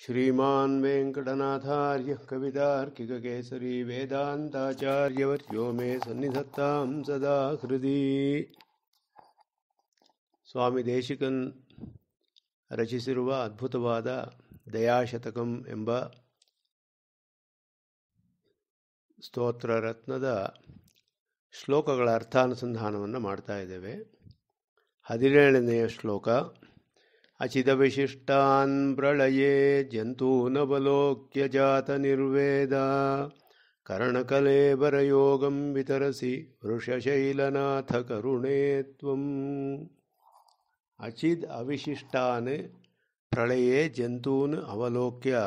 श्रीमान् वेङ्कटनाथार्यः कवितार्किककेसरी वेदान्ताचार्यवर्यो मे सन्निधत्तां सदा हृदि ಸ್ವಾಮಿ ದೇಶಿಕನ್ ರಚಿಸಿರುವ ಅದ್ಭುತವಾದ ದಯಾಶತಕಂ ಎಂಬ ಸ್ತೋತ್ರ ರತ್ನದ ಶ್ಲೋಕಗಳ ಅರ್ಥಾನುಸಂಧಾನವನ್ನು ಮಾಡ್ತಾ ಇದ್ದೇವೆ ಹದಿನೇಳನೆಯ ಶ್ಲೋಕ ಅಚಿದವಿಶಿಷ್ಟಾನ್ ಪ್ರಳಯೇ ಜಂತೂನವಲೋಕ್ಯ ಜಾತ ನಿರ್ವೇದ ಕರ್ಣಕಲೇಬರಯೋಗಂ ವಿತರಸಿ ವೃಷಶೈಲನಾಥ ಕರುಣೇ ಅಚಿದ್ ಅವಿಶಿಷ್ಟಾನ್ ಪ್ರಳಯೇ ಜಂತೂನ್ ಅವಲೋಕ್ಯ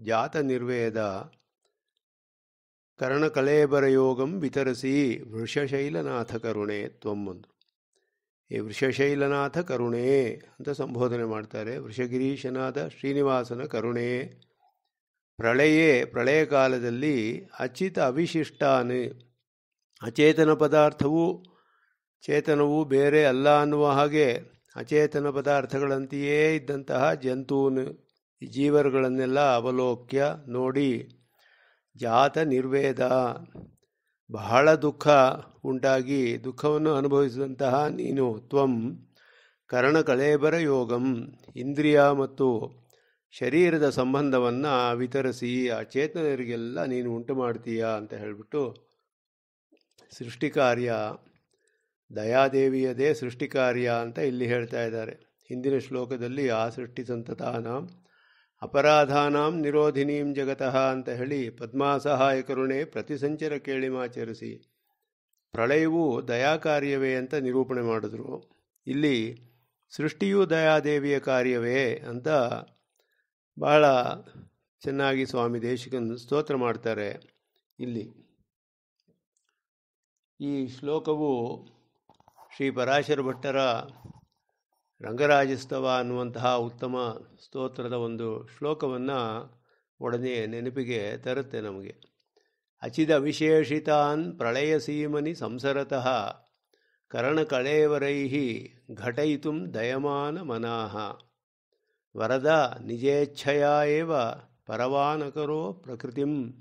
ಜಾತ ನಿರ್ವೇದ ಕರ್ಣಕಲೇಬರಯೋಗಂ ವಿತರಸಿ ವೃಷಶೈಲನಾಥ ಕರುಣೆ ತ್ವಮ್ಮೊಂದು ಈ ವೃಷಶೈಲನಾಥ ಕರುಣೆ ಅಂತ ಸಂಬೋಧನೆ ಮಾಡ್ತಾರೆ. ವೃಷಗಿರೀಶನಾಥ ಶ್ರೀನಿವಾಸನ ಕರುಣೆ. ಪ್ರಳಯೇ, ಪ್ರಳಯ ಕಾಲದಲ್ಲಿ ಅಚಿತ ಅವಿಶಿಷ್ಟಾನ್. ಅಚೇತನ ಪದಾರ್ಥವು, ಚೇತನವು ಬೇರೆ ಅಲ್ಲ ಅನ್ನುವ ಹಾಗೆ ಅಚೇತನ ಪದಾರ್ಥಗಳಂತೆಯೇ ಇದ್ದಂತಹ ಜಂತೂನು ಜೀವರುಗಳನ್ನೆಲ್ಲ ಅವಲೋಕ್ಯ ನೋಡಿ ಜಾತ ನಿರ್ವೇದ. ಬಹಳ ದುಃಖ ಉಂಟಾಗಿ ದುಃಖವನ್ನು ಅನುಭವಿಸಿದಂತಹ ನೀನು ತ್ವಂ ಕರಣಕಳೇಬರ ಯೋಗಂ, ಇಂದ್ರಿಯ ಮತ್ತು ಶರೀರದ ಸಂಬಂಧವನ್ನು ವಿತರಿಸಿ, ಆ ಚೇತನರಿಗೆಲ್ಲ ನೀನು ಉಂಟು ಮಾಡ್ತೀಯಾ ಅಂತ ಹೇಳಿಬಿಟ್ಟು ಸೃಷ್ಟಿಕಾರ್ಯ, ದಯಾದೇವಿಯದೇ ಸೃಷ್ಟಿಕಾರ್ಯ ಅಂತ ಇಲ್ಲಿ ಹೇಳ್ತಾ ಇದ್ದಾರೆ. ಹಿಂದಿನ ಶ್ಲೋಕದಲ್ಲಿ ಆ ಸೃಷ್ಟಿ ಸಂತತಾನಾಂ ಅಪರಾಧಾನಾಂ ನಿರೋಧಿನೀಂ ಜಗತಃ ಅಂತ ಹೇಳಿ ಪದ್ಮಾಸಹಾಯ ಕರುಣೆ ಪ್ರತಿಸಂಚರ ಕೇಳಿಮಾಚರಿಸಿ ಪ್ರಳಯವು ದಯಾಕಾರ್ಯವೇ ಅಂತ ನಿರೂಪಣೆ ಮಾಡಿದ್ರು. ಇಲ್ಲಿ ಸೃಷ್ಟಿಯೂ ದಯಾದೇವಿಯ ಕಾರ್ಯವೇ ಅಂತ ಬಹಳ ಚೆನ್ನಾಗಿ ಸ್ವಾಮಿ ದೇಶಿಕನ್ ಸ್ತೋತ್ರ ಮಾಡ್ತಾರೆ ಇಲ್ಲಿ. ಈ ಶ್ಲೋಕವು ಶ್ರೀ ಪರಾಶರ ಭಟ್ಟರ ರಂಗರಾಜಸ್ತವ ಅನ್ನುವಂತಹ ಉತ್ತಮ ಸ್ತೋತ್ರದ ಒಂದು ಶ್ಲೋಕವನ್ನು ಒಡನೆ ನೆನಪಿಗೆ ತರುತ್ತೆ ನಮಗೆ. ಅಚಿದ ವಿಶೇಷಿತಾನ್ ಪ್ರಳಯ ಸೀಮನಿ ಸಂಸರತಃ ಕರಣಕಳೇವರೈ ಘಟಯಿತು ದಯಮಾನ ಮನಾಹ. ವರದ ನಿಜೇಚ್ಛಯ ಏವ ಪರವಾನಕರೋ ಪ್ರಕೃತಿಂ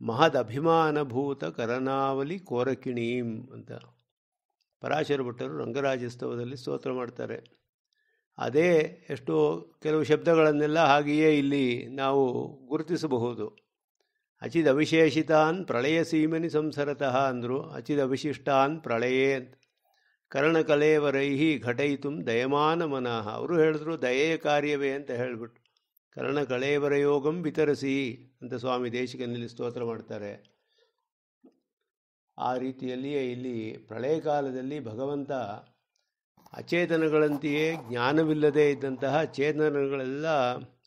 ಮಹದಭಿಮಾನಭೂತ ಕರನಾವಲಿ ಕೋರಕಿಣೀಂ ಅಂತ. ಪರಾಶರ ಭಟ್ಟರು ರಂಗರಾಜೋತ್ಸವದಲ್ಲಿ ಸ್ತೋತ್ರ ಮಾಡ್ತಾರೆ. ಅದೇ ಎಷ್ಟೋ ಕೆಲವು ಶಬ್ದಗಳನ್ನೆಲ್ಲ ಹಾಗೆಯೇ ಇಲ್ಲಿ ನಾವು ಗುರುತಿಸಬಹುದು. ಅಚಿದ ಅವಿಶೇಷಿತಾನ್ ಪ್ರಳಯ ಸೀಮನಿ ಸಂಸರತಃ ಅಂದರು. ಅಚಿದ ಅವಿಶಿಷ್ಟಾನ್ ಪ್ರಳಯೇ ಕರ್ಣಕಲೇವರೈಹಿ ಘಟಯಿತು ದಯಮಾನ ಮನಃ. ಅವರು ಹೇಳಿದ್ರು ದಯೆಯ ಕಾರ್ಯವೇ ಅಂತ ಹೇಳಿಬಿಟ್ಟು. ಕರ್ಣಕಲೇವರ ಯೋಗಂ ವಿತರಿಸಿ ಅಂತ ಸ್ವಾಮಿ ದೇಶಿಕನಲ್ಲಿ ಸ್ತೋತ್ರ ಮಾಡ್ತಾರೆ. ಆ ರೀತಿಯಲ್ಲಿಯೇ ಇಲ್ಲಿ ಪ್ರಳಯ ಕಾಲದಲ್ಲಿ ಭಗವಂತ ಅಚೇತನಗಳಂತೆಯೇ ಜ್ಞಾನವಿಲ್ಲದೆ ಇದ್ದಂತಹ ಚೇತನಗಳೆಲ್ಲ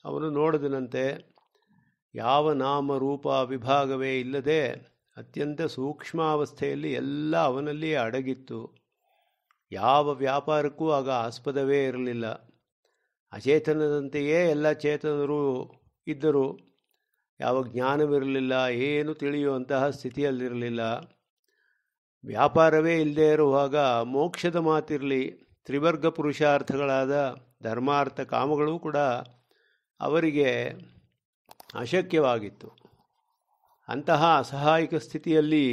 ಅವನು ನೋಡಿದನಂತೆ, ಯಾವ ನಾಮ ರೂಪ ವಿಭಾಗವೇ ಇಲ್ಲದೆ ಅತ್ಯಂತ ಸೂಕ್ಷ್ಮಾವಸ್ಥೆಯಲ್ಲಿ ಎಲ್ಲ ಅವನಲ್ಲಿಯೇ ಅಡಗಿತ್ತು. ಯಾವ ವ್ಯಾಪಾರಕ್ಕೂ ಆಗ ಆಸ್ಪದವೇ ಇರಲಿಲ್ಲ. ಅಚೇತನದಂತೆಯೇ ಎಲ್ಲ ಚೇತನರು ಇದ್ದರು. ಯಾವ ಜ್ಞಾನವಿರಲಿಲ್ಲ, ಏನು ತಿಳಿಯುವಂತಹ ಸ್ಥಿತಿಯಲ್ಲಿರಲಿಲ್ಲ. ವ್ಯಾಪಾರವೇ ಇಲ್ಲದೆ ಇರುವಾಗ ಮೋಕ್ಷದ ಮಾತಿರಲಿ ತ್ರಿವರ್ಗ ಪುರುಷಾರ್ಥಗಳಾದ ಧರ್ಮಾರ್ಥ ಕಾಮಗಳೂ ಕೂಡ ಅವರಿಗೆ ಅಶಕ್ಯವಾಗಿತ್ತು. ಅಂತಹ ಅಸಹಾಯಕ ಸ್ಥಿತಿಯಲ್ಲಿ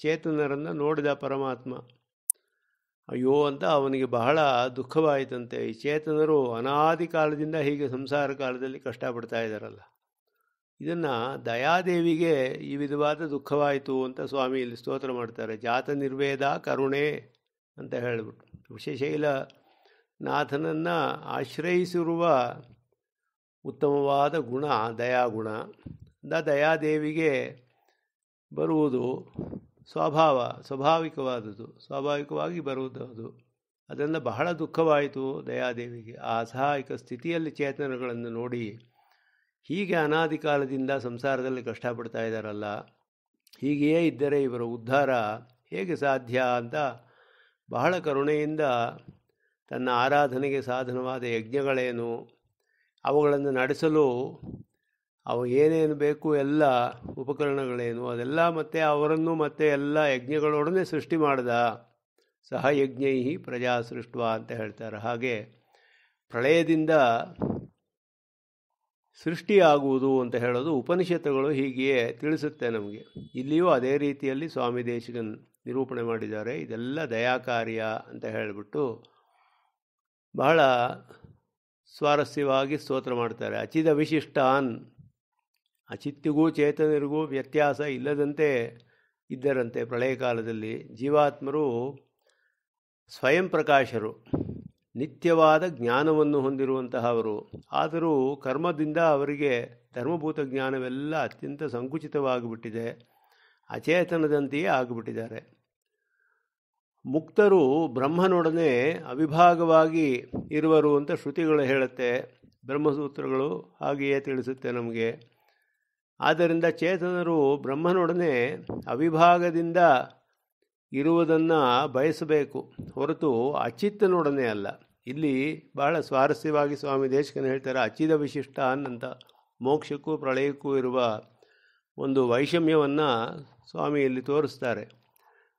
ಚೇತನರನ್ನು ನೋಡಿದ ಪರಮಾತ್ಮ, ಅಯ್ಯೋ ಅಂತ ಅವನಿಗೆ ಬಹಳ ದುಃಖವಾಯಿತಂತೆ. ಈ ಚೇತನರು ಅನಾದಿ ಕಾಲದಿಂದ ಹೀಗೆ ಸಂಸಾರ ಕಾಲದಲ್ಲಿ ಕಷ್ಟಪಡ್ತಾ ಇದ್ದಾರಲ್ಲ. ಇದನ್ನು ದಯಾದೇವಿಗೆ ಈ ವಿಧವಾದ ದುಃಖವಾಯಿತು ಅಂತ ಸ್ವಾಮಿ ಇಲ್ಲಿ ಸ್ತೋತ್ರ ಮಾಡ್ತಾರೆ. ಜಾತ ನಿರ್ವೇದ ಕರುಣೆ ಅಂತ ಹೇಳಿಬಿಟ್ಟು. ವಿಶೇಷೈಲ ನಾಥನನ್ನು ಆಶ್ರಯಿಸಿರುವ ಉತ್ತಮವಾದ ಗುಣ, ದಯಾಗುಣ. ದ ದಯಾದೇವಿಗೆ ಬರುವುದು ಸ್ವಭಾವ, ಸ್ವಾಭಾವಿಕವಾದದ್ದು. ಸ್ವಾಭಾವಿಕವಾಗಿ ಬರುವುದು ಅದು. ಅದರಿಂದ ಬಹಳ ದುಃಖವಾಯಿತು ದಯಾದೇವಿಗೆ. ಆ ಅಸಹಾಯಕ ಸ್ಥಿತಿಯಲ್ಲಿ ಚೇತನಗಳನ್ನು ನೋಡಿ ಹೀಗೆ ಅನಾದಿ ಕಾಲದಿಂದ ಸಂಸಾರದಲ್ಲಿ ಕಷ್ಟಪಡ್ತಾ ಇದ್ದಾರಲ್ಲ ಹೀಗೆಯೇ ಇದ್ದರೆ ಇವರ ಉದ್ಧಾರ ಹೇಗೆ ಸಾಧ್ಯ ಅಂತ ಬಹಳ ಕರುಣೆಯಿಂದ ತನ್ನ ಆರಾಧನೆಗೆ ಸಾಧನವಾದ ಯಜ್ಞಗಳೇನು ಅವುಗಳನ್ನು ನಡೆಸಲು ಅವು ಏನೇನು ಬೇಕು ಎಲ್ಲ ಉಪಕರಣಗಳೇನು ಅದೆಲ್ಲ ಮತ್ತೆ ಅವರನ್ನು ಮತ್ತೆ ಎಲ್ಲ ಯಜ್ಞಗಳೊಡನೆ ಸೃಷ್ಟಿ ಮಾಡಿದ ಸಹ ಯಜ್ಞೈ ಪ್ರಜಾ ಸೃಷ್ಟ ಅಂತ ಹೇಳ್ತಾರೆ. ಹಾಗೆ ಪ್ರಳಯದಿಂದ ಸೃಷ್ಟಿಯಾಗುವುದು ಅಂತ ಹೇಳೋದು ಉಪನಿಷತ್ತುಗಳು ಹೀಗೆಯೇ ತಿಳಿಸುತ್ತೆ ನಮಗೆ. ಇಲ್ಲಿಯೂ ಅದೇ ರೀತಿಯಲ್ಲಿ ಸ್ವಾಮಿ ದೇಶಿಗನ್ ನಿರೂಪಣೆ ಮಾಡಿದ್ದಾರೆ. ಇದೆಲ್ಲ ದಯಾಕಾರ್ಯ ಅಂತ ಹೇಳಿಬಿಟ್ಟು ಬಹಳ ಸ್ವಾರಸ್ಯವಾಗಿ ಸ್ತೋತ್ರ ಮಾಡ್ತಾರೆ. ಅಚಿದ ವಿಶಿಷ್ಟಾನ್, ಅಚಿತ್ತಿಗೂ ಚೇತನರಿಗೂ ವ್ಯತ್ಯಾಸ ಇಲ್ಲದಂತೆ ಇದ್ದರಂತೆ ಪ್ರಳಯ ಕಾಲದಲ್ಲಿ. ಜೀವಾತ್ಮರು ಸ್ವಯಂ ಪ್ರಕಾಶರು. ನಿತ್ಯವಾದ ಜ್ಞಾನವನ್ನು ಹೊಂದಿರುವಂತಹವರು. ಆದರೂ ಕರ್ಮದಿಂದ ಅವರಿಗೆ ಧರ್ಮಭೂತ ಜ್ಞಾನವೆಲ್ಲ ಅತ್ಯಂತ ಸಂಕುಚಿತವಾಗಿಬಿಟ್ಟಿದೆ. ಅಚೇತನದಂತೆಯೇ ಆಗಿಬಿಟ್ಟಿದ್ದಾರೆ. ಮುಕ್ತರು ಬ್ರಹ್ಮನೊಡನೆ ಅವಿಭಾಗವಾಗಿ ಇರುವರು ಅಂತ ಶ್ರುತಿಗಳು ಹೇಳುತ್ತೆ. ಬ್ರಹ್ಮಸೂತ್ರಗಳು ಹಾಗೆಯೇ ತಿಳಿಸುತ್ತೆ ನಮಗೆ. ಆದ್ದರಿಂದ ಚೇತನರು ಬ್ರಹ್ಮನೊಡನೆ ಅವಿಭಾಗದಿಂದ ಇರುವುದನ್ನು ಬಯಸಬೇಕು. ಹೊರತು ಅಚಿತ್ತನೊಡನೆ ಅಲ್ಲ. ಇಲ್ಲಿ ಬಹಳ ಸ್ವಾರಸ್ಯವಾಗಿ ಸ್ವಾಮಿ ದೇಶಕನ ಹೇಳ್ತಾರೆ, ಅಚಿದ ವಿಶಿಷ್ಟ ಅನ್ನಂತ ಮೋಕ್ಷಕ್ಕೂ ಪ್ರಳಯಕ್ಕೂ ಇರುವ ಒಂದು ವೈಷಮ್ಯವನ್ನು ಸ್ವಾಮಿ ಇಲ್ಲಿ ತೋರಿಸ್ತಾರೆ.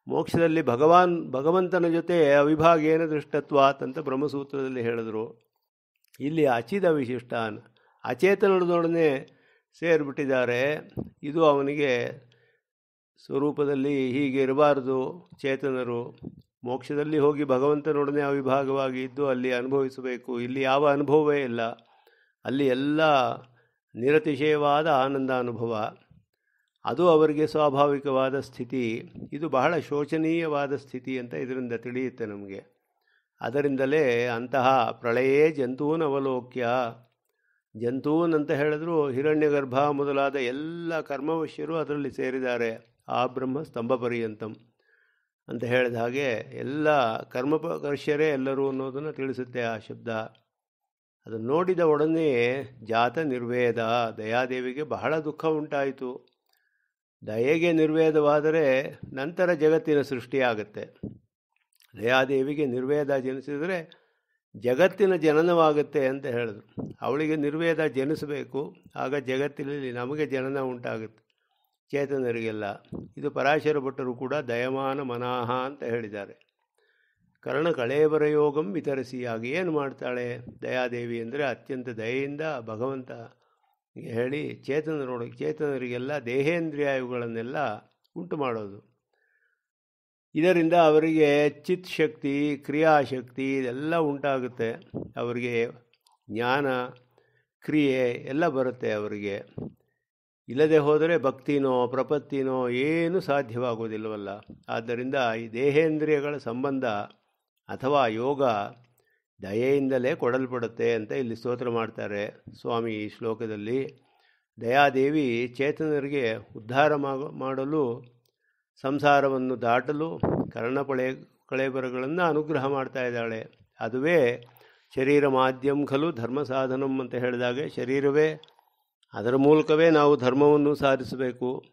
ಮೋಕ್ಷದಲ್ಲಿ ಭಗವಾನ್, ಭಗವಂತನ ಜೊತೆ ಅವಿಭಾಗೇನ ದೃಷ್ಟತ್ವಾತ್ ಅಂತ ಬ್ರಹ್ಮಸೂತ್ರದಲ್ಲಿ ಹೇಳಿದ್ರು. ಇಲ್ಲಿ ಅಚಿದ ವಿಶಿಷ್ಟಾನ್ ಅಚೇತನದೊಡನೆ ಸೇರಿಬಿಟ್ಟಿದ್ದಾರೆ. ಇದು ಅವನಿಗೆ ಸ್ವರೂಪದಲ್ಲಿ ಹೀಗೆ ಇರಬಾರದು, ಚೇತನರು. ಮೋಕ್ಷದಲ್ಲಿ ಹೋಗಿ ಭಗವಂತನೊಡನೆ ಅವಿಭಾಗವಾಗಿ ಇದ್ದು ಅಲ್ಲಿ ಅನುಭವಿಸಬೇಕು. ಇಲ್ಲಿ ಯಾವ ಅನುಭವವೇ ಇಲ್ಲ. ಅಲ್ಲಿ ಎಲ್ಲ ನಿರತಿಶಯವಾದ ಆನಂದ ಅನುಭವ ಅದು ಅವರಿಗೆ ಸ್ವಾಭಾವಿಕವಾದ ಸ್ಥಿತಿ. ಇದು ಬಹಳ ಶೋಚನೀಯವಾದ ಸ್ಥಿತಿ ಅಂತ ಇದರಿಂದ ತಿಳಿಯುತ್ತೆ ನಮಗೆ. ಅದರಿಂದಲೇ ಅಂತಹ ಪ್ರಳಯೇ ಜಂತೂನ್ ಅವಲೋಕ್ಯ. ಜಂತೂನ್ ಅಂತ ಹೇಳಿದ್ರು ಹಿರಣ್ಯಗರ್ಭ ಮೊದಲಾದ ಎಲ್ಲ ಕರ್ಮವಶ್ಯರು ಅದರಲ್ಲಿ ಸೇರಿದ್ದಾರೆ. ಆ ಬ್ರಹ್ಮ ಸ್ತಂಭ ಪರ್ಯಂತಂ ಅಂತ ಹೇಳಿದ ಹಾಗೆ ಎಲ್ಲ ಕರ್ಮಪಕರ್ಷರೇ ಎಲ್ಲರೂ ಅನ್ನೋದನ್ನು ತಿಳಿಸುತ್ತೆ ಆ ಶಬ್ದ. ಅದನ್ನು ನೋಡಿದ ಒಡನೆ ಜಾತ ನಿರ್ವೇದ, ದಯಾದೇವಿಗೆ ಬಹಳ ದುಃಖ ಉಂಟಾಯಿತು. ದಯೆಗೆ ನಿರ್ವೇದವಾದರೆ ನಂತರ ಜಗತ್ತಿನ ಸೃಷ್ಟಿಯಾಗುತ್ತೆ ದಯಾದೇವಿಗೆ ನಿರ್ವೇದ ಜನಿಸಿದರೆ ಜಗತ್ತಿನ ಜನನವಾಗುತ್ತೆ ಅಂತ ಹೇಳಿದ್ರು. ಅವಳಿಗೆ ನಿರ್ವೇದ ಜನಿಸಬೇಕು, ಆಗ ಜಗತ್ತಿನಲ್ಲಿ ನಮಗೆ ಜನನ ಉಂಟಾಗುತ್ತೆ. ಚೇತನರಿಗೆಲ್ಲ ಇದು ಪರಾಶರ ಭಟ್ಟರು ಕೂಡ ದಯಮಾನ ಮನಾಹ ಅಂತ ಹೇಳಿದ್ದಾರೆ. ಕರ್ಣ ಯೋಗಂ ವಿತರಿಸಿಯಾಗಿ ಏನು ಮಾಡ್ತಾಳೆ? ದಯಾದೇವಿ ಅಂದರೆ ಅತ್ಯಂತ ದಯೆಯಿಂದ ಭಗವಂತ ಹೇಳಿ ಚೇತನರೊಳಗೆ ಚೇತನರಿಗೆಲ್ಲ ದೇಹೇಂದ್ರಿಯಾಯುಗಳನ್ನೆಲ್ಲ ಉಂಟು ಮಾಡೋದು. ಇದರಿಂದ ಅವರಿಗೆ ಚಿತ್ ಶಕ್ತಿ, ಕ್ರಿಯಾಶಕ್ತಿ ಇದೆಲ್ಲ ಉಂಟಾಗುತ್ತೆ. ಅವರಿಗೆ ಜ್ಞಾನ, ಕ್ರಿಯೆ ಎಲ್ಲ ಬರುತ್ತೆ ಅವರಿಗೆ. ಇಲ್ಲದೆ ಹೋದರೆ ಭಕ್ತಿನೋ, ಪ್ರಪತ್ತಿನೋ ಏನೂ ಸಾಧ್ಯವಾಗುವುದಿಲ್ಲವಲ್ಲ. ಆದ್ದರಿಂದ ಈ ದೇಹೇಂದ್ರಿಯಗಳ ಸಂಬಂಧ ಅಥವಾ ಯೋಗ ದಯೆಯಿಂದಲೇ ಕೊಡಲ್ಪಡುತ್ತೆ ಅಂತ ಇಲ್ಲಿ ಸ್ತೋತ್ರ ಮಾಡ್ತಾರೆ ಸ್ವಾಮಿ ಈ ಶ್ಲೋಕದಲ್ಲಿ. ದಯಾದೇವಿ ಚೇತನರಿಗೆ ಉದ್ಧಾರ ಮಾಡಲು, ಸಂಸಾರವನ್ನು ದಾಟಲು ಕರ್ಣಪಳೆ ಕಳೆಬರಗಳನ್ನು ಅನುಗ್ರಹ ಮಾಡ್ತಾ ಇದ್ದಾಳೆ. ಅದುವೇ ಶರೀರ ಮಾಧ್ಯಮ ಖಲು ಧರ್ಮ ಸಾಧನಂ ಅಂತ ಹೇಳಿದಾಗೆ ಶರೀರವೇ ಅದರ ಮೂಲಕವೇ ನಾವು ಧರ್ಮವನ್ನು ಸಾರಿಸಬೇಕು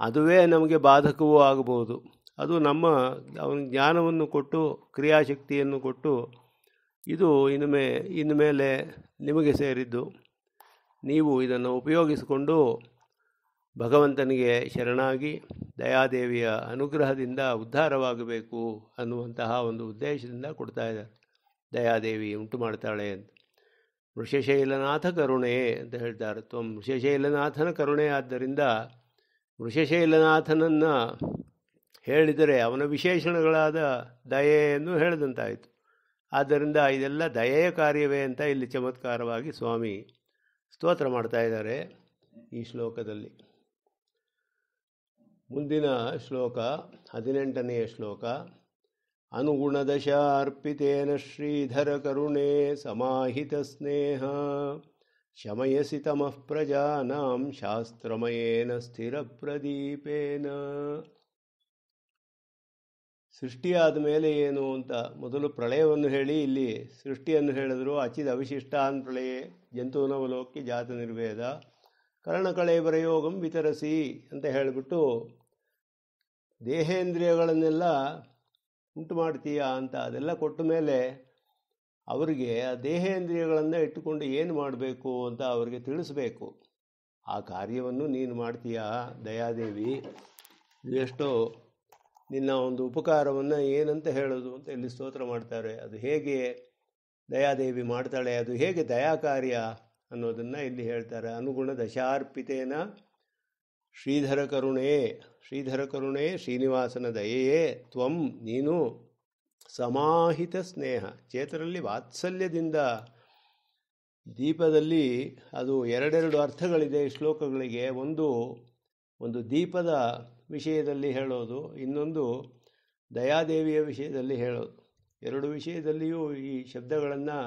ಅದುವೇ ನಮಗೆ ಬಾಧಕವೂ ಆಗಬಹುದು. ಅದು ನಮ್ಮ, ಅವನ ಜ್ಞಾನವನ್ನು ಕೊಟ್ಟು, ಕ್ರಿಯಾಶಕ್ತಿಯನ್ನು ಕೊಟ್ಟು, ಇದು ಇನ್ನು ಮೇ, ಇನ್ನು ಮೇಲೆ ನಿಮಗೆ ಸೇರಿದ್ದು. ನೀವು ಇದನ್ನು ಉಪಯೋಗಿಸಿಕೊಂಡು ಭಗವಂತನಿಗೆ ಶರಣಾಗಿ ದಯಾದೇವಿಯ ಅನುಗ್ರಹದಿಂದ ಉದ್ಧಾರವಾಗಬೇಕು ಅನ್ನುವಂತಹ ಒಂದು ಉದ್ದೇಶದಿಂದ ಕೊಡ್ತಾ ಇದ್ದಾರೆ. ದಯಾದೇವಿ ಉಂಟು ಮಾಡ್ತಾಳೆ ಅಂತ. ವೃಷಶೈಲನಾಥ ಕರುಣೆ ಅಂತ ಹೇಳ್ತಾರೆ. ತ್ವ ವೃಷಶೈಲನಾಥನ ಕರುಣೆ ಆದ್ದರಿಂದ ವೃಷಶೈಲನಾಥನನ್ನು ಹೇಳಿದರೆ ಅವನ ವಿಶೇಷಣಗಳಾದ ದಯೆಯನ್ನು ಹೇಳಿದಂತಾಯಿತು. ಆದ್ದರಿಂದ ಇದೆಲ್ಲ ದಯೆಯ ಕಾರ್ಯವೇ ಅಂತ ಇಲ್ಲಿ ಚಮತ್ಕಾರವಾಗಿ ಸ್ವಾಮಿ ಸ್ತೋತ್ರ ಮಾಡ್ತಾ ಇದ್ದಾರೆ ಈ ಶ್ಲೋಕದಲ್ಲಿ. ಮುಂದಿನ ಶ್ಲೋಕ, ಹದಿನೆಂಟನೆಯ ಶ್ಲೋಕ ಅನುಗುಣದಶ ಅರ್ಪಿತೇನ ಶ್ರೀಧರ ಕರುಣೆ ಸಮಾಹಿತ ಸ್ನೇಹ ಶಮಯಸಿ ತಮಃ ಪ್ರಜಾನಾಂ ಶಾಸ್ತ್ರಮಯೇನ ಸ್ಥಿರ ಪ್ರದೀಪೇನ ಸೃಷ್ಟಿಯಾದ ಮೇಲೆ ಏನು ಅಂತ ಮೊದಲು ಪ್ರಳಯವನ್ನು ಹೇಳಿ, ಇಲ್ಲಿ ಸೃಷ್ಟಿಯನ್ನು ಹೇಳಿದ್ರು ಅಚಿದ ಅವಿಶಿಷ್ಟಾನ್ ಪ್ರಳಯ ಜಂತುನವಲೋಕಿ ಜಾತ ನಿರ್ವೇದ ಕರ್ಣಕಳೆ ಪ್ರಯೋಗಂ ವಿತರಿಸಿ ಅಂತ ಹೇಳಿಬಿಟ್ಟು ದೇಹೇಂದ್ರಿಯಗಳನ್ನೆಲ್ಲ ಉಂಟು ಮಾಡ್ತೀಯಾ ಅಂತ ಅದೆಲ್ಲ ಕೊಟ್ಟ ಮೇಲೆ ಅವರಿಗೆ ಆ ದೇಹೇಂದ್ರಿಯಗಳನ್ನು ಇಟ್ಟುಕೊಂಡು ಏನು ಮಾಡಬೇಕು ಅಂತ ಅವರಿಗೆ ತಿಳಿಸ್ಬೇಕು. ಆ ಕಾರ್ಯವನ್ನು ನೀನು ಮಾಡ್ತೀಯಾ ದಯಾದೇವಿ? ಎಷ್ಟೋ ನಿನ್ನ ಒಂದು ಉಪಕಾರವನ್ನು ಏನಂತ ಹೇಳೋದು ಅಂತ ಇಲ್ಲಿ ಸ್ತೋತ್ರ ಮಾಡ್ತಾರೆ. ಅದು ಹೇಗೆ ದಯಾದೇವಿ ಮಾಡ್ತಾಳೆ? ಅದು ಹೇಗೆ ದಯಾ ಕಾರ್ಯ ಅನ್ನೋದನ್ನು ಇಲ್ಲಿ ಹೇಳ್ತಾರೆ. ಅನುಗುಣ ದಶಾರ್ಪಿತೇನ ಶ್ರೀಧರ ಕರುಣೆ ಶ್ರೀಧರ ಕರುಣೆ, ಶ್ರೀನಿವಾಸನ ದಯೆಯೇ ತ್ವಂ ನೀನು ಸಮಾಹಿತ ಸ್ನೇಹ. ಚೇತರಲ್ಲಿ ವಾತ್ಸಲ್ಯದಿಂದ ದೀಪದಲ್ಲಿ ಅದು ಎರಡೆರಡು ಅರ್ಥಗಳಿದೆ ಶ್ಲೋಕಗಳಿಗೆ. ಒಂದು ಒಂದು ದೀಪದ ವಿಷಯದಲ್ಲಿ ಹೇಳೋದು, ಇನ್ನೊಂದು ದಯಾದೇವಿಯ ವಿಷಯದಲ್ಲಿ ಹೇಳೋದು. ಎರಡು ವಿಷಯದಲ್ಲಿಯೂ ಈ ಶಬ್ದಗಳನ್ನು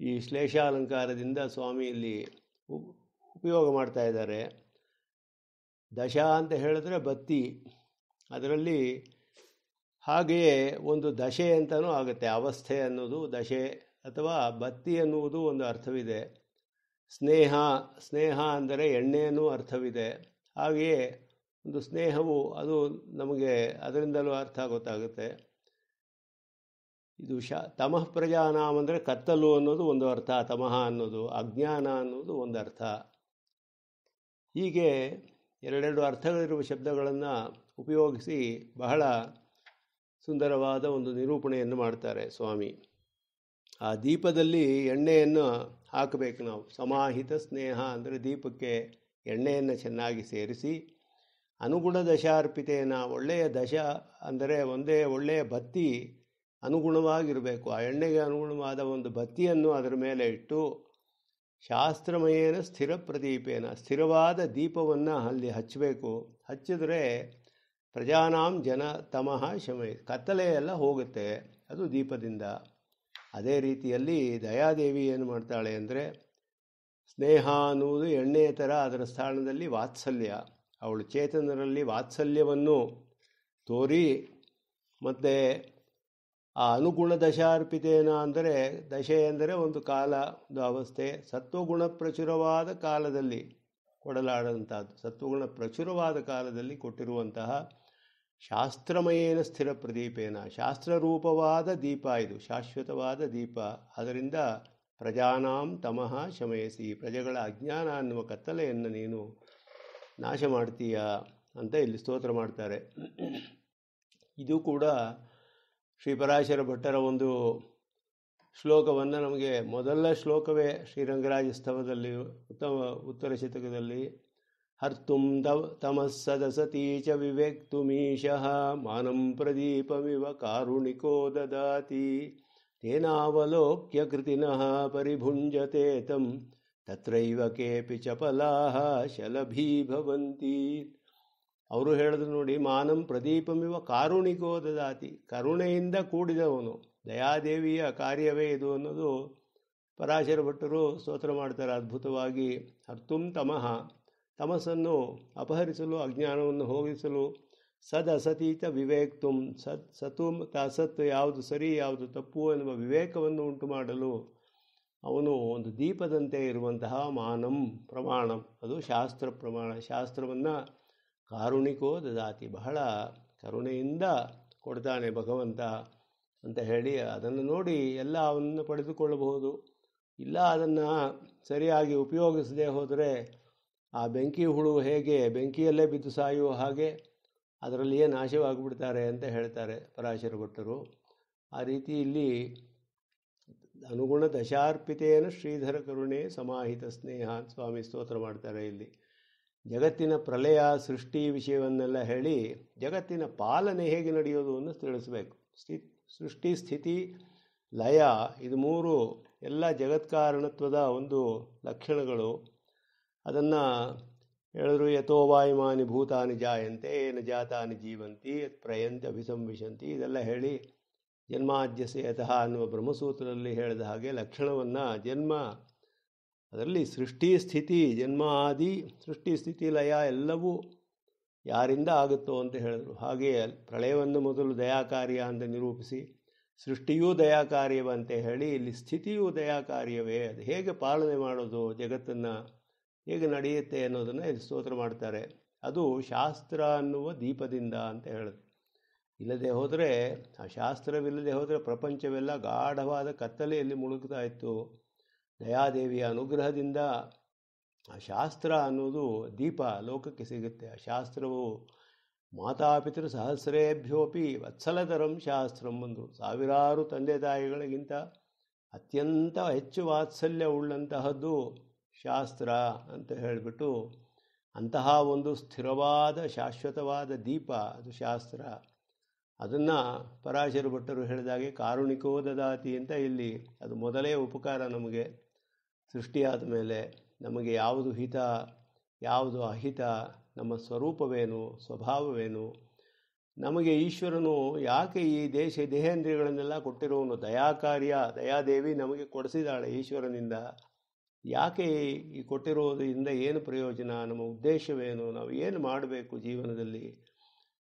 ಈ ಶ್ಲೇಷಾಲಂಕಾರದಿಂದ ಸ್ವಾಮಿ ಇಲ್ಲಿ ಉಪಯೋಗ ಮಾಡ್ತಾ ಇದ್ದಾರೆ. ದಶ ಅಂತ ಹೇಳಿದ್ರೆ ಬತ್ತಿ. ಅದರಲ್ಲಿ ಹಾಗೆಯೇ ಒಂದು ದಶೆ ಅಂತಲೂ ಆಗುತ್ತೆ. ಅವಸ್ಥೆ ಅನ್ನೋದು ದಶೆ ಅಥವಾ ಬತ್ತಿ ಅನ್ನುವುದು ಒಂದು ಅರ್ಥವಿದೆ. ಸ್ನೇಹ ಸ್ನೇಹ ಅಂದರೆ ಎಣ್ಣೆಯನ್ನೂ ಅರ್ಥವಿದೆ. ಹಾಗೆಯೇ ಒಂದು ಸ್ನೇಹವು ಅದು ನಮಗೆ ಅದರಿಂದಲೂ ಅರ್ಥ ಗೊತ್ತಾಗುತ್ತೆ ಇದು ಶ, ತಮಃ ಪ್ರಜಾನಾಮ್ ಅಂದರೆ ಕತ್ತಲು ಅನ್ನೋದು ಒಂದು ಅರ್ಥ, ತಮಃ ಅನ್ನೋದು, ಅಜ್ಞಾನ ಅನ್ನೋದು ಒಂದು ಅರ್ಥ. ಹೀಗೆ ಎರಡೆರಡು ಅರ್ಥಗಳಿರುವ ಶಬ್ದಗಳನ್ನು ಉಪಯೋಗಿಸಿ ಬಹಳ ಸುಂದರವಾದ ಒಂದು ನಿರೂಪಣೆಯನ್ನು ಮಾಡ್ತಾರೆ ಸ್ವಾಮಿ. ಆ ದೀಪದಲ್ಲಿ ಎಣ್ಣೆಯನ್ನು ಹಾಕಬೇಕು ನಾವು. ಸಮಾಹಿತ ಸ್ನೇಹ ಅಂದರೆ ದೀಪಕ್ಕೆ ಎಣ್ಣೆಯನ್ನು ಚೆನ್ನಾಗಿ ಸೇರಿಸಿ, ಅನುಗುಣ ದಶಾರ್ಪಿತೇನ ಒಳ್ಳೆಯ ದಶ ಅಂದರೆ ಒಂದೇ ಒಳ್ಳೆಯ ಬತ್ತಿ ಅನುಗುಣವಾಗಿರಬೇಕು. ಆ ಎಣ್ಣೆಗೆ ಅನುಗುಣವಾದ ಒಂದು ಬತ್ತಿಯನ್ನು ಅದರ ಮೇಲೆ ಇಟ್ಟು ಶಾಸ್ತ್ರಮಯೇನ ಸ್ಥಿರ ಪ್ರದೀಪೇನ ಸ್ಥಿರವಾದ ದೀಪವನ್ನು ಅಲ್ಲಿ ಹಚ್ಚಬೇಕು ಹಚ್ಚಿದ್ರೆ ಪ್ರಜಾನಾಂ ಜನ ತಮಃ ಶಮಯ ಕತ್ತಲೆಯೆಲ್ಲ ಹೋಗುತ್ತೆ ಅದು ದೀಪದಿಂದ. ಅದೇ ರೀತಿಯಲ್ಲಿ ದಯಾದೇವಿ ಏನು ಮಾಡ್ತಾಳೆ ಅಂದರೆ, ಸ್ನೇಹ ಅನ್ನುವುದು ಎಣ್ಣೆಯ ಥರ ಅದರ ಸ್ಥಾನದಲ್ಲಿ ವಾತ್ಸಲ್ಯ. ಅವಳು ಚೇತನರಲ್ಲಿ ವಾತ್ಸಲ್ಯವನ್ನು ತೋರಿ ಮತ್ತು ಆ ಅನುಗುಣ ದಶಾರ್ಪಿತೇನ ಅಂದರೆ ದಶೆ ಎಂದರೆ ಒಂದು ಕಾಲ, ಒಂದು ಅವಸ್ಥೆ, ಸತ್ವಗುಣ ಪ್ರಚುರವಾದ ಕಾಲದಲ್ಲಿ ಕೊಡಲಾಡಂಥದ್ದು ಸತ್ವಗುಣ ಪ್ರಚುರವಾದ ಕಾಲದಲ್ಲಿ ಕೊಟ್ಟಿರುವಂತಹ ಶಾಸ್ತ್ರಮಯೇನ ಸ್ಥಿರ ಪ್ರದೀಪೇನ. ಶಾಸ್ತ್ರರೂಪವಾದ ದೀಪ ಇದು, ಶಾಶ್ವತವಾದ ದೀಪ. ಅದರಿಂದ ಪ್ರಜಾನಾಂ ತಮಃ ಶಮಯಸಿ. ಪ್ರಜೆಗಳ ಅಜ್ಞಾನ ಅನ್ನುವ ಕತ್ತಲೆಯನ್ನು ನೀನು ನಾಶ ಮಾಡ್ತೀಯಾ ಅಂತ ಇಲ್ಲಿ ಸ್ತೋತ್ರ ಮಾಡ್ತಾರೆ. ಇದು ಕೂಡ ಶ್ರೀ ಪರಾಶರ ಭಟ್ಟರ ಒಂದು ಶ್ಲೋಕವನ್ನು ನಮಗೆ ಮೊದಲ ಶ್ಲೋಕವೇ ಶ್ರೀರಂಗರಾಜ ಸ್ತವದಲ್ಲಿ ಉತ್ತಮ ಉತ್ತರ ಶತಕದಲ್ಲಿ, ಹರ್ತುಂ ತವ ತಮಸ್ಸದಸತಿ ಚ ವಿವೇಕ್ತುಮೀಶಃ ಮಾನಂ ಪ್ರದೀಪಮಿವ ಕಾರುಣಿಕೋ ದದಾತಿ ತೇನಾವಲೋಕ್ಯ ಕೃತಿನಃ ಪರಿಭುಂಜತೆ ತಂ ತತ್ರೈವ ಕೇಪಿ ಚಪಲಾಹ ಶಲಭೀ ಭವಂತಿ। ಅವರು ಹೇಳಿದ್ರು ನೋಡಿ, ಮಾನಂ ಪ್ರದೀಪಮಿವ ಕಾರುಣಿಕೋ ದದಾತಿ ಕರುಣೆಯಿಂದ ಕೂಡಿದವನು. ದಯಾದೇವಿಯ ಕಾರ್ಯವೇ ಇದು ಅನ್ನೋದು ಪರಾಶರ ಭಟ್ಟರು ಸ್ತೋತ್ರ ಮಾಡ್ತಾರೆ ಅದ್ಭುತವಾಗಿ. ಹರ್ತುಂ ತಮಃ. ತಮಸ್ಸನ್ನು ಅಪಹರಿಸಲು, ಅಜ್ಞಾನವನ್ನು ಹೋಗಿಸಲು ಸದ್ ಅಸತೀತ ವಿವೇಕ್ತುಂ. ಸತ್ ಸತು ಅಸತ್ ಯಾವುದು ಸರಿ, ಯಾವುದು ತಪ್ಪು ಎನ್ನುವ ವಿವೇಕವನ್ನು ಉಂಟು ಮಾಡಲು ಅವನು ಒಂದು ದೀಪದಂತೆ ಇರುವಂತಹ ಮಾನಂ ಪ್ರಮಾಣ. ಅದು ಶಾಸ್ತ್ರ ಪ್ರಮಾಣ, ಶಾಸ್ತ್ರವನ್ನು ಕಾರುಣಿಕೋ ದದಾತಿ, ಬಹಳ ಕರುಣೆಯಿಂದ ಕೊಡ್ತಾನೆ ಭಗವಂತ ಅಂತ ಹೇಳಿ ಅದನ್ನು ನೋಡಿ ಎಲ್ಲ ಅವನ್ನು ಪಡೆದುಕೊಳ್ಳಬಹುದು. ಇಲ್ಲ ಅದನ್ನು ಸರಿಯಾಗಿ ಉಪಯೋಗಿಸದೆ ಹೋದರೆ ಆ ಬೆಂಕಿ ಹುಳು ಹೇಗೆ, ಬೆಂಕಿಯಲ್ಲೇ ಬಿದ್ದು ಸಾಯುವ ಹಾಗೆ ಅದರಲ್ಲಿಯೇ ನಾಶವಾಗಿಬಿಡ್ತಾರೆ ಅಂತ ಹೇಳ್ತಾರೆ ಪರಾಶರ ಭಟ್ಟರು ಆ ರೀತಿ ಇಲ್ಲಿ ಅನುಗುಣ ದಶಾರ್ಪಿತೇನ ಶ್ರೀಧರ ಕರುಣೆ ಸಮಾಹಿತ ಸ್ನೇಹ ಸ್ವಾಮಿ ಸ್ತೋತ್ರ ಮಾಡ್ತಾರೆ ಇಲ್ಲಿ. ಜಗತ್ತಿನ ಪ್ರಲಯ ಸೃಷ್ಟಿ ವಿಷಯವನ್ನೆಲ್ಲ ಹೇಳಿ ಜಗತ್ತಿನ ಪಾಲನೆ ಹೇಗೆ ನಡೆಯೋದು ಅನ್ನು ತಿಳಿಸ್ಬೇಕು. ಸ್ಥಿ, ಸೃಷ್ಟಿ, ಸ್ಥಿತಿ, ಲಯ ಇದು ಮೂರು ಎಲ್ಲ ಜಗತ್ಕಾರಣತ್ವದ ಒಂದು ಲಕ್ಷಣಗಳು. ಅದನ್ನು ಹೇಳಿದ್ರು ಯಥೋವಾಯುಮಾನಿ ಭೂತಾನಿ ಜಾಯಂತೆ, ಏನು ಜಾತಾನಿ ಜೀವಂತಿ, ಯತ್ ಪ್ರಯಂತಿ ಅಭಿಸಂವಿಶಂತಿ, ಇದೆಲ್ಲ ಹೇಳಿ ಜನ್ಮಾದ್ಯಸೆ ಯತಃ ಅನ್ನುವ ಬ್ರಹ್ಮಸೂತ್ರದಲ್ಲಿ ಹೇಳಿದ ಹಾಗೆ ಲಕ್ಷಣವನ್ನು ಜನ್ಮ ಅದರಲ್ಲಿ ಸೃಷ್ಟಿ, ಸ್ಥಿತಿ ಜನ್ಮ ಆದಿ ಸೃಷ್ಟಿ, ಸ್ಥಿತಿ, ಲಯ ಎಲ್ಲವೂ ಯಾರಿಂದ ಆಗುತ್ತೋ ಅಂತ ಹೇಳಿದರು. ಹಾಗೆ ಪ್ರಳಯವನ್ನು ಮೊದಲು ದಯಾಕಾರ್ಯ ಅಂತ ನಿರೂಪಿಸಿ, ಸೃಷ್ಟಿಯೂ ದಯಾಕಾರ್ಯವಂತೆ ಹೇಳಿ, ಇಲ್ಲಿ ಸ್ಥಿತಿಯೂ ದಯಾಕಾರ್ಯವೇ, ಅದು ಹೇಗೆ ಪಾಲನೆ ಮಾಡೋದು, ಜಗತ್ತನ್ನು ಹೇಗೆ ನಡೆಯುತ್ತೆ ಅನ್ನೋದನ್ನು ಇಲ್ಲಿ ಸ್ತೋತ್ರ ಮಾಡ್ತಾರೆ. ಅದು ಶಾಸ್ತ್ರ ಅನ್ನುವ ದೀಪದಿಂದ ಅಂತ ಹೇಳಿದ್ರು. ಇಲ್ಲದೆ ಹೋದರೆ, ಆ ಶಾಸ್ತ್ರವಿಲ್ಲದೆ ಹೋದರೆ ಪ್ರಪಂಚವೆಲ್ಲ ಗಾಢವಾದ ಕತ್ತಲೆಯಲ್ಲಿ ಮುಳುಗ್ತಾ ಇತ್ತು. ದಯಾದೇವಿಯ ಅನುಗ್ರಹದಿಂದ ಆ ಶಾಸ್ತ್ರ ಅನ್ನೋದು ದೀಪ ಲೋಕಕ್ಕೆ ಸಿಗುತ್ತೆ. ಆ ಶಾಸ್ತ್ರವು ಮಾತಾಪಿತೃ ಸಹಸ್ರೇಭ್ಯೋಪಿ ವತ್ಸಲತರಂ ಶಾಸ್ತ್ರಂ ಅಂದರು. ಸಾವಿರಾರು ತಂದೆ ತಾಯಿಗಳಿಗಿಂತ ಅತ್ಯಂತ ಹೆಚ್ಚು ವಾತ್ಸಲ್ಯ ಉಳ್ಳಂತಹದ್ದು ಶಾಸ್ತ್ರ ಅಂತ ಹೇಳಿಬಿಟ್ಟು ಅಂತಹ ಒಂದು ಸ್ಥಿರವಾದ ಶಾಶ್ವತವಾದ ದೀಪ ಅದು ಶಾಸ್ತ್ರ. ಅದನ್ನು ಪರಾಶರ ಭಟ್ಟರು ಹೇಳಿದಾಗೆ ಕಾರುಣಿಕೋ ದದಾತಿ ಅಂತ ಇಲ್ಲಿ ಅದು ಮೊದಲೇ ಉಪಕಾರ ನಮಗೆ. ಸೃಷ್ಟಿಯಾದ ಮೇಲೆ ನಮಗೆ ಯಾವುದು ಹಿತ, ಯಾವುದು ಅಹಿತ, ನಮ್ಮ ಸ್ವರೂಪವೇನು, ಸ್ವಭಾವವೇನು? ನಮಗೆ ಈಶ್ವರನು ಯಾಕೆ ಈ ದೇಶ ದೇಹೇಂದ್ರಿಯಗಳನ್ನೆಲ್ಲ ಕೊಟ್ಟಿರುವನು ದಯಾಕಾರ್ಯ, ದಯಾದೇವಿ ನಮಗೆ ಕೊಡಿಸಿದಾಳೆ ಈಶ್ವರನಿಂದ. ಯಾಕೆ ಈ ಕೊಟ್ಟಿರೋದರಿಂದ ಏನು ಪ್ರಯೋಜನ? ನಮ್ಮ ಉದ್ದೇಶವೇನು? ನಾವು ಏನು ಮಾಡಬೇಕು ಜೀವನದಲ್ಲಿ?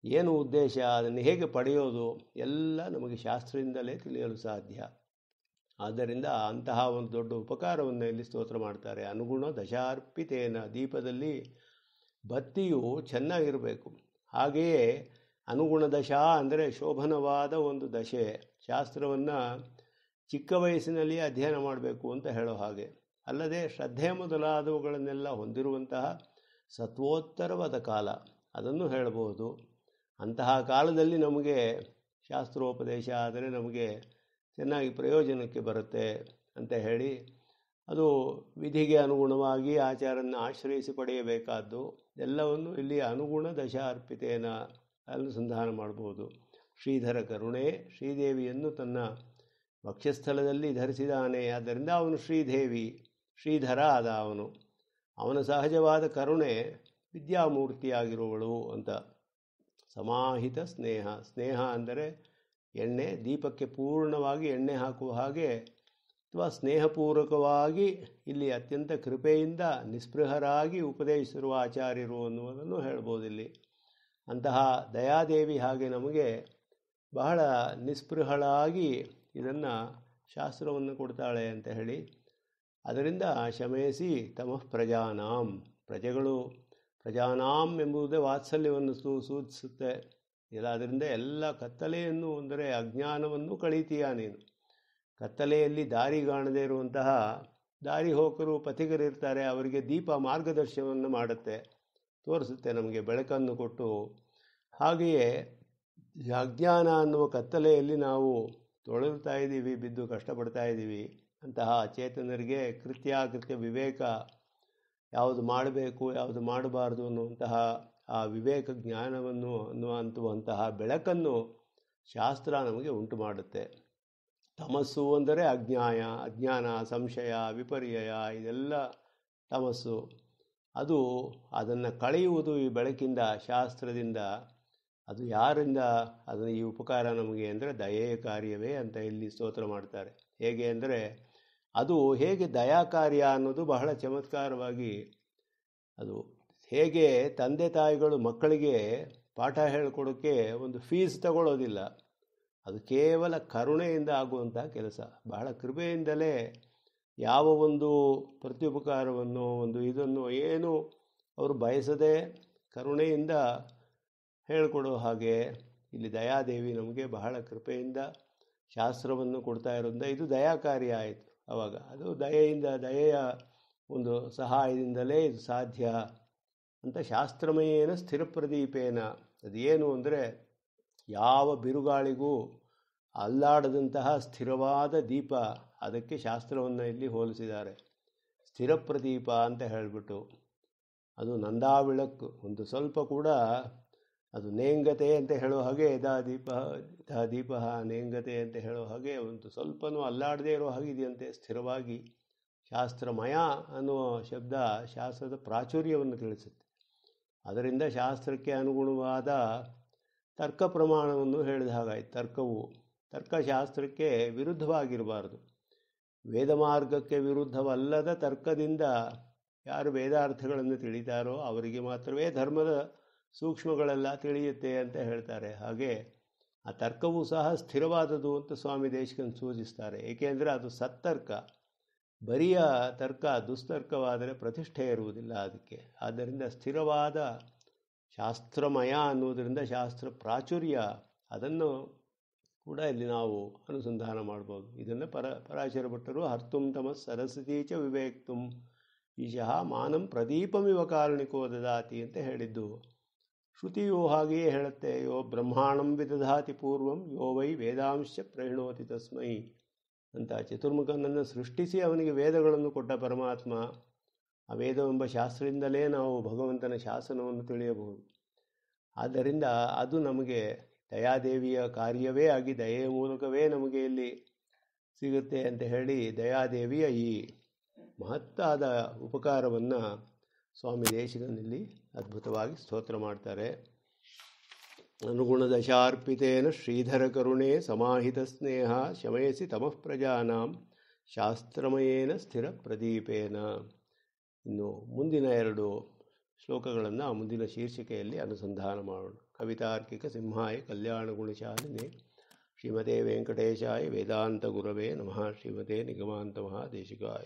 ಏನು ಉದ್ದೇಶ? ಅದನ್ನು ಹೇಗೆ ಪಡೆಯೋದು? ಎಲ್ಲ ನಮಗೆ ಶಾಸ್ತ್ರದಿಂದಲೇ ತಿಳಿಯಲು ಸಾಧ್ಯ. ಆದ್ದರಿಂದ ಅಂತಹ ಒಂದು ದೊಡ್ಡ ಉಪಕಾರವನ್ನು ಇಲ್ಲಿ ಸ್ತೋತ್ರ ಮಾಡ್ತಾರೆ. ಅನುಗುಣ ದಶಾರ್ಪಿತೇನ ದೀಪದಲ್ಲಿ ಬತ್ತಿಯು ಚೆನ್ನಾಗಿರಬೇಕು. ಹಾಗೆಯೇ ಅನುಗುಣ ದಶಾ ಅಂದರೆ ಶೋಭನವಾದ ಒಂದು ದಶೆ. ಶಾಸ್ತ್ರವನ್ನು ಚಿಕ್ಕ ವಯಸ್ಸಿನಲ್ಲಿ ಅಧ್ಯಯನ ಮಾಡಬೇಕು ಅಂತ ಹೇಳೋ ಹಾಗೆ. ಅಲ್ಲದೆ ಶ್ರದ್ಧೆ ಮೊದಲಾದವುಗಳನ್ನೆಲ್ಲ ಹೊಂದಿರುವಂತಹ ಸತ್ವೋತ್ತರವಾದ ಕಾಲ, ಅದನ್ನು ಹೇಳಬಹುದು. ಅಂತಹ ಕಾಲದಲ್ಲಿ ನಮಗೆ ಶಾಸ್ತ್ರೋಪದೇಶ ಆದರೆ ನಮಗೆ ಚೆನ್ನಾಗಿ ಪ್ರಯೋಜನಕ್ಕೆ ಬರುತ್ತೆ ಅಂತ ಹೇಳಿ ಅದು ವಿಧಿಗೆ ಅನುಗುಣವಾಗಿ ಆಚಾರನ್ನು ಆಶ್ರಯಿಸಿ ಪಡೆಯಬೇಕಾದ್ದು ಎಲ್ಲವನ್ನು ಇಲ್ಲಿ ಅನುಗುಣ ದಶ ಅರ್ಪಿತೇನ ಅನುಸಂಧಾನ ಮಾಡಬಹುದು ಶ್ರೀಧರ ಕರುಣೆ ಶ್ರೀದೇವಿಯನ್ನು ತನ್ನ ವಕ್ಷಸ್ಥಳದಲ್ಲಿ ಧರಿಸಿದಾನೆ. ಆದ್ದರಿಂದ ಅವನು ಶ್ರೀದೇವಿ, ಶ್ರೀಧರ ಆದ ಅವನು. ಅವನ ಸಹಜವಾದ ಕರುಣೆ ವಿದ್ಯಾಮೂರ್ತಿಯಾಗಿರುವಳು ಅಂತ. ಸಮಾಹಿತ ಸ್ನೇಹ ಸ್ನೇಹ ಅಂದರೆ ಎಣ್ಣೆ ದೀಪಕ್ಕೆ ಪೂರ್ಣವಾಗಿ ಎಣ್ಣೆ ಹಾಕುವ ಹಾಗೆ ಅಥವಾ ಸ್ನೇಹಪೂರ್ವಕವಾಗಿ ಇಲ್ಲಿ ಅತ್ಯಂತ ಕೃಪೆಯಿಂದ ನಿಸ್ಪೃಹರಾಗಿ ಉಪದೇಶಿಸಿರುವ ಆಚಾರ್ಯರು ಅನ್ನುವುದನ್ನು ಹೇಳ್ಬೋದು ಇಲ್ಲಿ ಅಂತಹ ದಯಾದೇವಿ ಹಾಗೆ ನಮಗೆ ಬಹಳ ನಿಸ್ಪೃಹಳಾಗಿ ಇದನ್ನು ಶಾಸ್ತ್ರವನ್ನು ಕೊಡ್ತಾಳೆ ಅಂತ ಹೇಳಿ, ಅದರಿಂದ ಶಮಯಿಸಿ ತಮಃ ಪ್ರಜಾನಾಂ. ಪ್ರಜೆಗಳು ಪ್ರಜಾನಾಂ ಎಂಬುದೇ ವಾತ್ಸಲ್ಯವನ್ನು ಸೂಚಿಸುತ್ತೆ ಇಲ್ಲ, ಅದರಿಂದ ಎಲ್ಲ ಕತ್ತಲೆಯನ್ನು ಅಂದರೆ ಅಜ್ಞಾನವನ್ನು ಕಳೀತೀಯ ನೀನು? ಕತ್ತಲೆಯಲ್ಲಿ ದಾರಿ ಕಾಣದೇ ಇರುವಂತಹ ದಾರಿ ಹೋಕರು ಪಥಿಕರಿರ್ತಾರೆ ಅವರಿಗೆ ದೀಪ ಮಾರ್ಗದರ್ಶನವನ್ನು ಮಾಡುತ್ತೆ, ತೋರಿಸುತ್ತೆ ನಮಗೆ ಬೆಳಕನ್ನು ಕೊಟ್ಟು. ಹಾಗೆಯೇ ಅಜ್ಞಾನ ಅನ್ನುವ ಕತ್ತಲೆಯಲ್ಲಿ ನಾವು ತೊಳಲ್ತಾ ಇದ್ದೀವಿ, ಬಿದ್ದು ಕಷ್ಟಪಡ್ತಾ ಇದ್ದೀವಿ, ಅಂತಹ ಚೇತನರಿಗೆ ಕೃತ್ಯಾಕೃತ್ಯ ವಿವೇಕ, ಯಾವುದು ಮಾಡಬೇಕು, ಯಾವುದು ಮಾಡಬಾರ್ದು ಅನ್ನುವಂತಹ ಆ ವಿವೇಕ ಜ್ಞಾನವನ್ನು ಅನ್ನುವಂತಹ ಬೆಳಕನ್ನು ಶಾಸ್ತ್ರ ನಮಗೆ ಉಂಟು ಮಾಡುತ್ತೆ. ತಮಸ್ಸು ಅಂದರೆ ಅಜ್ಞಾಯ, ಅಜ್ಞಾನ, ಸಂಶಯ, ವಿಪರ್ಯಯ, ಇದೆಲ್ಲ ತಮಸ್ಸು. ಅದು ಅದನ್ನು ಕಳೆಯುವುದು ಈ ಬೆಳಕಿಂದ, ಶಾಸ್ತ್ರದಿಂದ. ಅದು ಯಾರಿಂದ ಅದನ್ನು ಈ ಉಪಕಾರ ನಮಗೆ ಅಂದರೆ ದಯೆಯ ಕಾರ್ಯವೇ ಅಂತ ಇಲ್ಲಿ ಸ್ತೋತ್ರ ಮಾಡ್ತಾರೆ. ಹೇಗೆ ಅಂದರೆ ಅದು ಹೇಗೆ ದಯಾ ಕಾರ್ಯ ಅನ್ನೋದು ಬಹಳ ಚಮತ್ಕಾರವಾಗಿ ಅದು ಹೇಗೆ ತಂದೆ ತಾಯಿಗಳು ಮಕ್ಕಳಿಗೆ ಪಾಠ ಹೇಳಿಕೊಡೋಕ್ಕೆ ಒಂದು ಫೀಸ್ ತಗೊಳ್ಳೋದಿಲ್ಲ ಅದು ಕೇವಲ ಕರುಣೆಯಿಂದ ಆಗುವಂಥ ಕೆಲಸ. ಬಹಳ ಕೃಪೆಯಿಂದಲೇ ಯಾವ ಒಂದು ಪ್ರತ್ಯುಪಕಾರವನ್ನು, ಒಂದು ಇದನ್ನು ಏನು ಅವರು ಬಯಸದೆ ಕರುಣೆಯಿಂದ ಹೇಳಿಕೊಡೋ ಹಾಗೆ ಇಲ್ಲಿ ದಯಾದೇವಿ ನಮಗೆ ಬಹಳ ಕೃಪೆಯಿಂದ ಶಾಸ್ತ್ರವನ್ನು ಕೊಡ್ತಾ ಇರೋದ್ರಿಂದ ಇದು ದಯಾಕಾರಿ ಆಯಿತು ಆವಾಗ ಅದು ದಯೆಯಿಂದ, ದಯೆಯ ಒಂದು ಸಹಾಯದಿಂದಲೇ ಇದು ಸಾಧ್ಯ. ಅಂತ ಶಾಸ್ತ್ರಮಯೇನ ಸ್ಥಿರಪ್ರದೀಪೇನ. ಅದು ಏನು ಅಂದರೆ ಯಾವ ಬಿರುಗಾಳಿಗೂ ಅಲ್ಲಾಡದಂತಹ ಸ್ಥಿರವಾದ ದೀಪ ಅದಕ್ಕೆ ಶಾಸ್ತ್ರವನ್ನು ಇಲ್ಲಿ ಹೋಲಿಸಿದ್ದಾರೆ. ಸ್ಥಿರಪ್ರದೀಪ ಅಂತ ಹೇಳಿಬಿಟ್ಟು ಅದು ನಂದಾವಿಳಕ್ಕು ಒಂದು ಸ್ವಲ್ಪ ಕೂಡ ಅದು ನೇಂಗತೆ ಅಂತ ಹೇಳೋ ಹಾಗೆ ದಾ ದೀಪ ದಾ ದೀಪ ನೇಂಗತೆ ಅಂತ ಹೇಳೋ ಹಾಗೆ ಒಂದು ಸ್ವಲ್ಪನೂ ಅಲ್ಲಾಡದೇ ಇರೋ ಹಾಗಿದೆಯಂತೆ ಸ್ಥಿರವಾಗಿ ಶಾಸ್ತ್ರಮಯ ಅನ್ನುವ ಶಬ್ದ ಶಾಸ್ತ್ರದ ಪ್ರಾಚುರ್ಯವನ್ನು ತಿಳಿಸುತ್ತೆ. ಅದರಿಂದ ಶಾಸ್ತ್ರಕ್ಕೆ ಅನುಗುಣವಾದ ತರ್ಕ ಪ್ರಮಾಣವನ್ನು ಹೇಳಿದ ಹಾಗಾಯ್ತು. ತರ್ಕವು ತರ್ಕಶಾಸ್ತ್ರಕ್ಕೆ ವಿರುದ್ಧವಾಗಿರಬಾರ್ದು. ವೇದ ಮಾರ್ಗಕ್ಕೆ ವಿರುದ್ಧವಲ್ಲದ ತರ್ಕದಿಂದ ಯಾರು ವೇದಾರ್ಥಗಳನ್ನು ತಿಳಿತಾರೋ ಅವರಿಗೆ ಮಾತ್ರವೇ ಧರ್ಮದ ಸೂಕ್ಷ್ಮಗಳೆಲ್ಲ ತಿಳಿಯುತ್ತೆ ಅಂತ ಹೇಳ್ತಾರೆ. ಹಾಗೆ ಆ ತರ್ಕವೂ ಸಹ ಸ್ಥಿರವಾದದ್ದು ಅಂತ ಸ್ವಾಮಿ ದೇಶಕನ್ ಸೂಚಿಸ್ತಾರೆ. ಏಕೆಂದರೆ ಅದು ಸತ್ತರ್ಕ. ಬರಿಯ ತರ್ಕ ದುಸ್ತರ್ಕವಾದರೆ ಪ್ರತಿಷ್ಠೆ ಇರುವುದಿಲ್ಲ ಅದಕ್ಕೆ. ಆದ್ದರಿಂದ ಸ್ಥಿರವಾದ ಶಾಸ್ತ್ರಮಯ ಅನ್ನುವುದರಿಂದ ಶಾಸ್ತ್ರ ಪ್ರಾಚುರ್ಯ, ಅದನ್ನು ಕೂಡ ಇಲ್ಲಿ ನಾವು ಅನುಸಂಧಾನ ಮಾಡ್ಬೋದು. ಇದನ್ನು ಪರ, ಪರಾಶರ ಭಟ್ಟರು ಹರ್ತುಂ ತಮ ಸರಸ್ವತಿ ಚ ವಿವೇಕ್ತುಂ ಈಶಃ ಮಾನಂ ಪ್ರದೀಪಮಿವ ಕಾರಣಿಕೋ ದದಾತಿ ಅಂತ ಹೇಳಿದ್ದು. ಶ್ರುತಿಯು ಹಾಗೆಯೇ ಹೇಳುತ್ತೆ, ಯೋ ಬ್ರಹ್ಮಾಣಂ ವಿದಧಾತಿ ಪೂರ್ವಂ, ಯೋ ವೈ ವೇದಾಂಶ ಪ್ರಹಿಣೋತಿ ತಸ್ಮೈ. ಅಂತ ಚತುರ್ಮುಖನನ್ನು ಸೃಷ್ಟಿಸಿ ಅವನಿಗೆ ವೇದಗಳನ್ನು ಕೊಟ್ಟ ಪರಮಾತ್ಮ, ಆ ವೇದವೆಂಬ ಶಾಸ್ತ್ರದಿಂದಲೇ ನಾವು ಭಗವಂತನ ಶಾಸನವನ್ನು ತಿಳಿಯಬಹುದು. ಆದ್ದರಿಂದ ಅದು ನಮಗೆ ದಯಾದೇವಿಯ ಕಾರ್ಯವೇ ಆಗಿ ದಯೆಯ ಮೂಲಕವೇ ನಮಗೆ ಇಲ್ಲಿ ಸಿಗುತ್ತೆ ಅಂತ ಹೇಳಿ ದಯಾದೇವಿಯ ಈ ಮಹತ್ತಾದ ಉಪಕಾರವನ್ನು ಸ್ವಾಮಿ ದೇಶಿಕನಲ್ಲಿ ಅದ್ಭುತವಾಗಿ ಸ್ತೋತ್ರ ಮಾಡ್ತಾರೆ. ಅನುಗುಣದಶಾರ್ಪಿತೇನ ಶ್ರೀಧರ ಕರುಣೆ ಸಮಾಹಿತ ಸ್ನೇಹ ಶಮಯಸಿ ತಮಃ ಪ್ರಜಾನಾಂ ಶಾಸ್ತ್ರಮಯೇನ ಸ್ಥಿರ ಪ್ರದೀಪೇನ ಇನ್ನು ಮುಂದಿನ ಎರಡು ಶ್ಲೋಕಗಳನ್ನು ಮುಂದಿನ ಶೀರ್ಷಿಕೆಯಲ್ಲಿ ಅನುಸಂಧಾನ ಮಾಡೋಣ. ಕವಿತಾರ್ಕಿಕ ಸಿಂಹಾಯ ಕಲ್ಯಾಣ ಗುಣಶಾಲಿನಿ ಶ್ರೀಮತೆ ವೆಂಕಟೇಶಾಯ ವೇದಾಂತ ಗುರವೇ ನಮಃ. ಶ್ರೀಮತೆ ನಿಗಮಾಂತ ಮಹಾದೇಶಿಕಾಯ